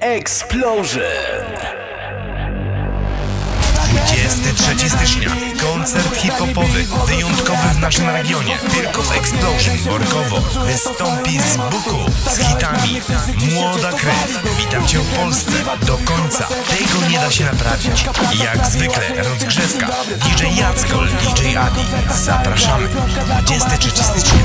Explosion! 23 stycznia. Koncert hip-hopowy, wyjątkowy w naszym regionie. Pyrków Explosion Borkowo wystąpi z Buku z hitami Młoda krew. Witam Cię w Polsce do końca. Tego nie da się naprawić. Jak zwykle rozgrzewka. DJ Jackol, DJ Adi. Zapraszamy. 23 stycznia.